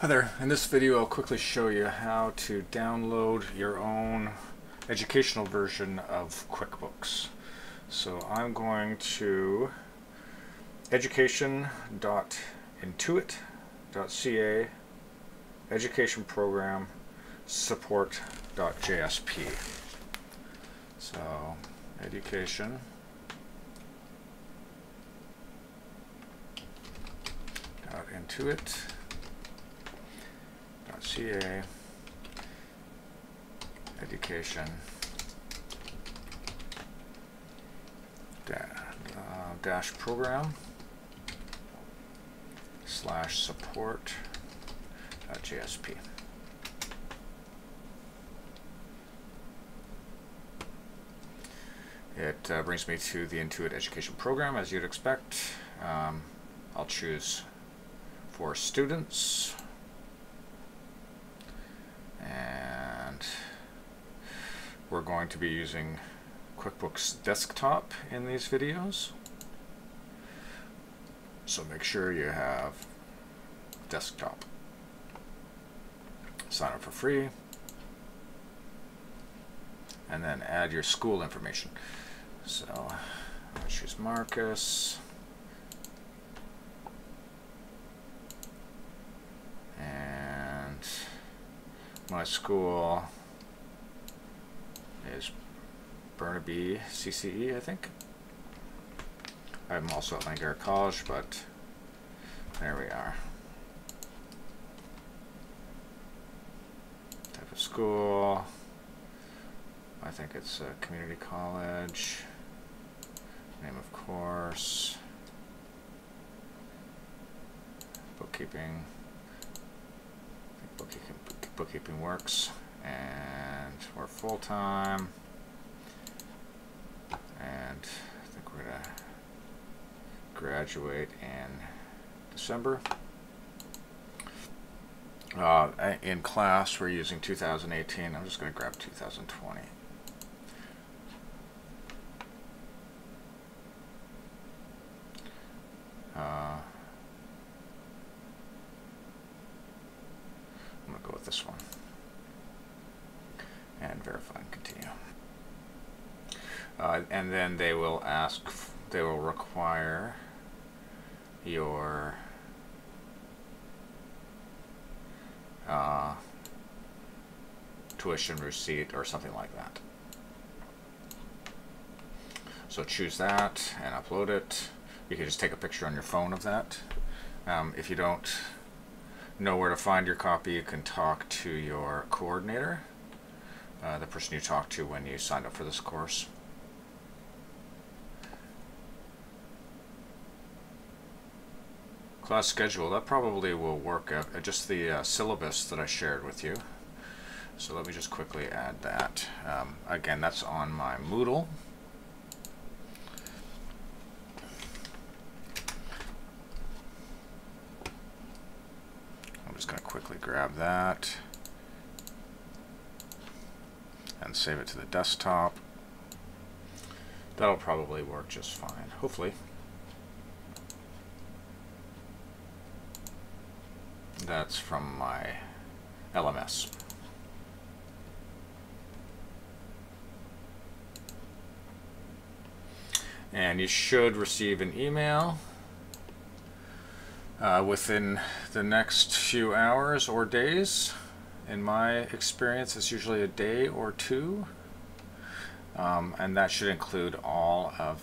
Hi there. In this video I'll quickly show you how to download your own educational version of QuickBooks. So I'm going to education.intuit.ca education program support.jsp. So education Intuit CA education uh, dash program slash support JSP. It uh, brings me to the Intuit Education Program as you'd expect. Um, I'll choose for students we're going to be using QuickBooks Desktop in these videos. So make sure you have desktop. Sign up for free. And then add your school information. So i choose Marcus. And my school is Burnaby CCE, I think. I'm also at Langara College, but there we are. Type of school. I think it's a community college. Name of course. Bookkeeping. Bookkeeping, bookkeeping works and we're full-time. And I think we're gonna graduate in December. Uh, in class we're using 2018 I'm just gonna grab 2020 uh, I'm gonna go with this one and verify and continue. Uh, and then they will ask, they will require your uh, tuition receipt or something like that. So choose that and upload it. You can just take a picture on your phone of that. Um, if you don't know where to find your copy, you can talk to your coordinator uh, the person you talked to when you signed up for this course. Class schedule, that probably will work uh, just the uh, syllabus that I shared with you. So let me just quickly add that. Um, again, that's on my Moodle. I'm just going to quickly grab that and save it to the desktop. That'll probably work just fine, hopefully. That's from my LMS. And you should receive an email uh, within the next few hours or days in my experience, it's usually a day or two. Um, and that should include all of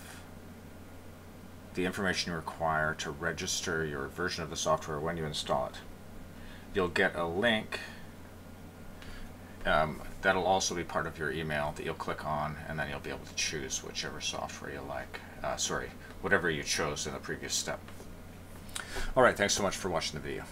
the information you require to register your version of the software when you install it. You'll get a link um, that'll also be part of your email that you'll click on and then you'll be able to choose whichever software you like. Uh, sorry, whatever you chose in the previous step. Alright, thanks so much for watching the video.